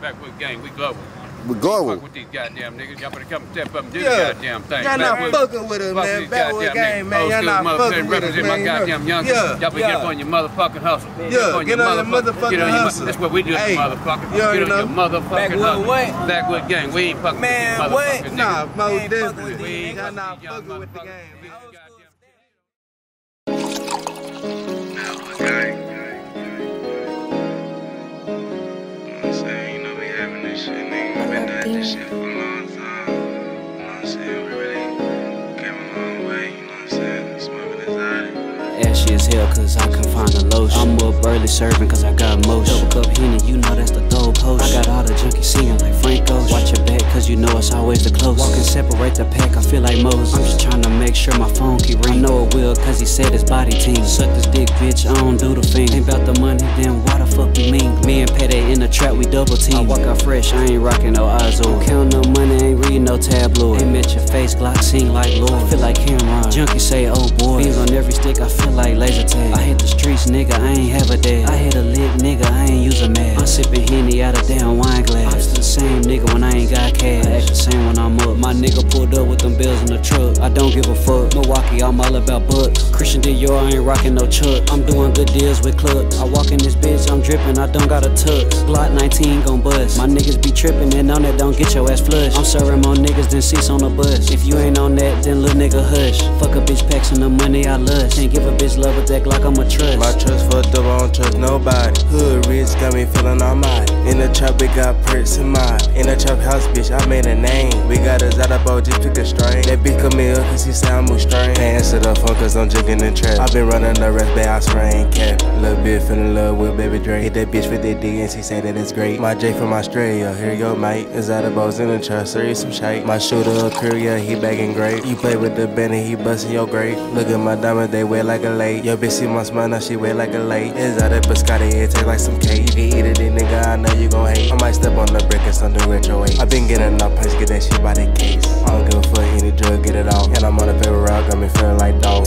Backwood gang, we global. We global. Fuck with these goddamn niggas. Y'all better come step up and do Yeah. the goddamn thing. Y'all not Backwood- fucking with us, fuck man. these Backwood goddamn gang, niggas. man. Old Y'all school not motherfuckers fucking with us, represent my man. goddamn youngsters. Yeah, Y'all better get yeah. up on your motherfucking hustle. Yeah, Get on get your on your motherfucking- motherfucking get on your- hustle. That's what we do, Hey, motherfucker. you already Get on your know. motherfucking Backwood hustle. what? Backwood gang. We ain't fucking Man, with these what? motherfucking Nah, niggas. most Man, fuck definitely. with We ain't Y'all fucking not with these young fucking with the motherfuckers. game. Ashy as hell cause I can find a lotion. I'm up early serving cause I got motion. Double cup Henny, you know that's the throw post. I got all the junkies always the close. Walk and separate the pack, I feel like Moses. I'm just trying to make sure my phone keep ringing. I know it will cause he said his body team. Suck this dick, bitch, I don't do the thing. Ain't about the money, then why the fuck we mean? Me and Payday in the trap, we double team. I walk out fresh, I ain't rocking no Ozone. Count no money, ain't reading no tabloid. Ain't met your face, Glock sing like Lord. I feel like Cameron. Junkie say, oh boy. Beans on every stick, I feel like laser tag. I hit the streets, nigga, I ain't have a dad. I hit a lick, nigga, I ain't use a mag. I'm sipping Henny out of damn wine glass. Same nigga when I ain't got cash. I act the same when I'm up. My nigga pulled up with them bills in the truck. I don't give a fuck. Milwaukee, I'm all about bucks. Christian Dior, I ain't rocking no chuck. I'm doing good deals with clubs. I walk in this bitch, I'm dripping, I don't got a tux. Glock 19 gon' bust. My niggas be tripping, and on that don't get your ass flushed. I'm serving more niggas than seats on the bus. If you ain't on that, then little nigga hush. Fuck a bitch packs and the money I lust. Can't give a bitch don't trust nobody. Hood rich got me feeling mine. In the trap, we got perks and mine. In the trap house, bitch, I made a name. We got us boat, just pick a string. That bitch come in, cause he I move strange. Can't answer the phone, cause I'm jigging the trap. i been running the rest, back, I sprain cap. Little bit fell in love with baby Dre. Hit that bitch with that D and she say that it's great. My J from Australia, uh, here you go, mate. Is out of boats in the trap, sir, some shake. My shooter, a courier, he bagging great. You play with the band and he busting your grade. Look at my diamonds, they wear like a lake. Yo, bitch, see my smile, now she wear like a lake. Is out of biscotti, it taste like some cake. You can eat it, then nigga, I know you gon' hate. I might step on the brick and something retro eight. I been getting enough punch, get that shit by the case. I don't give a fuck, any drug, get it off. And I'm on a paper route, got me feeling like dog.